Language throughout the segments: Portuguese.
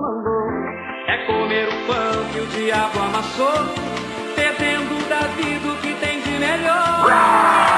mandou. É comer o pão que o diabo amassou, perdendo da vida o que tem de melhor.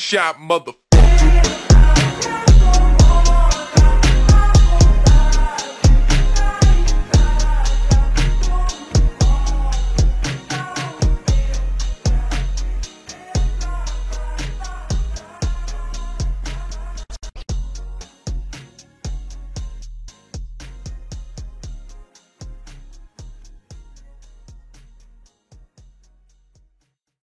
shot, motherfucker.